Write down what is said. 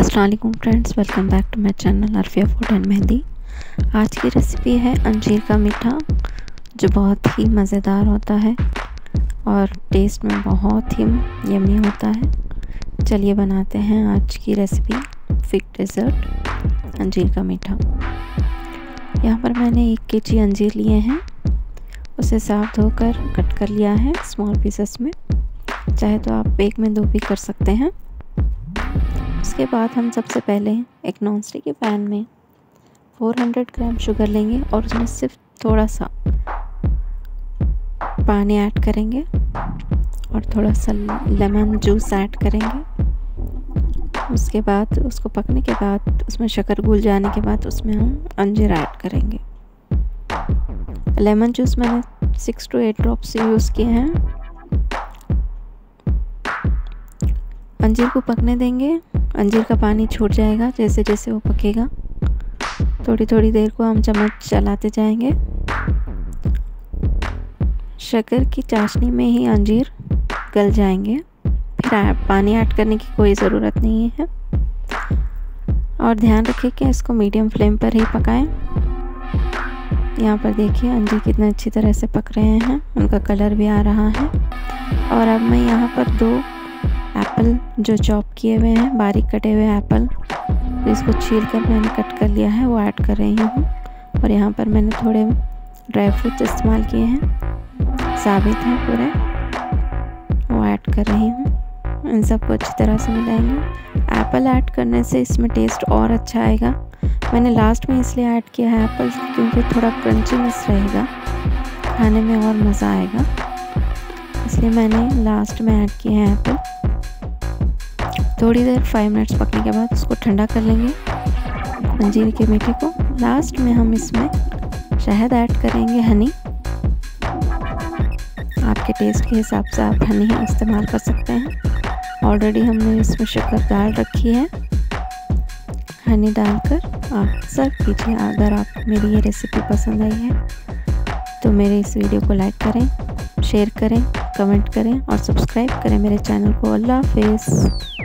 Aslam friends welcome back to my channel Arfiya food and mehndi आज की recipe है अंजीर का मीठा, जो बहुत ही मज़ेदार होता है और टेस्ट में बहुत ही यमी होता है। चलिए बनाते हैं आज की रेसिपी फिक डेज़र्ट अंजीर का मीठा। यहाँ पर मैंने एक के जी अंजीर लिए हैं। उसे साफ़ धोकर कट कर लिया है स्मॉल पीसेस में। चाहे तो आप एक में दो भी कर सकते हैं। उसके बाद हम सबसे पहले एक नॉन स्टिक के पैन में 400 ग्राम शुगर लेंगे और उसमें सिर्फ़ थोड़ा सा पानी ऐड करेंगे और थोड़ा सा लेमन जूस ऐड करेंगे। उसके बाद, उसको पकने के बाद, उसमें शक्कर घुल जाने के बाद उसमें हम अंजीर ऐड करेंगे। लेमन जूस मैंने six to eight drops use किए हैं। अंजीर को पकने देंगे। अंजीर का पानी छूट जाएगा, जैसे जैसे वो पकेगा। थोड़ी थोड़ी देर को हम चम्मच चलाते जाएँगे। शक्कर की चाशनी में ही अंजीर गल जाएँगे। फिर पानी ऐड करने की कोई ज़रूरत नहीं है। और ध्यान रखें कि इसको मीडियम फ्लेम पर ही पकाएँ। यहाँ पर देखिए, अंजीर कितने अच्छी तरह से पक रहे हैं। उनका कलर भी आ रहा है। और अब मैं यहाँ पर दो एप्पल जो चॉप किए हुए हैं, बारीक कटे हुए एप्पल। तो इसको छील कर मैंने कट कर लिया है, वो ऐड कर रही हूँ। और यहाँ पर मैंने थोड़े ड्राई फ्रूट्स इस्तेमाल किए हैं। साबित हैं पूरे। वो ऐड कर रही हूँ। इन सबको अच्छी तरह से मिलाएँगे। एप्पल ऐड करने से इसमें टेस्ट और अच्छा आएगा। मैंने लास्ट में इसलिए ऐड किया है एप्पल क्योंकि थोड़ा क्रंचीनेस रहेगा। खाने में और मज़ा आएगा। इसलिए मैंने लास्ट में ऐड किया है एप्पल। थोड़ी देर फाइव मिनट्स पकने के बाद उसको ठंडा कर लेंगे अंजीर के मीठे को। लास्ट में हम इसमें शहद ऐड करेंगे हनी आपके टेस्ट के हिसाब से आप हनी इस्तेमाल कर सकते हैं। ऑलरेडी हमने इसमें शक्कर डाल रखी है। हनी डालकर आप सर्व कीजिए अगर आप, मेरी ये रेसिपी पसंद आई है। तो मेरे इस वीडियो को लाइक करें शेयर करें कमेंट करें और सब्सक्राइब करें मेरे चैनल को। अल्लाह हाफिज़।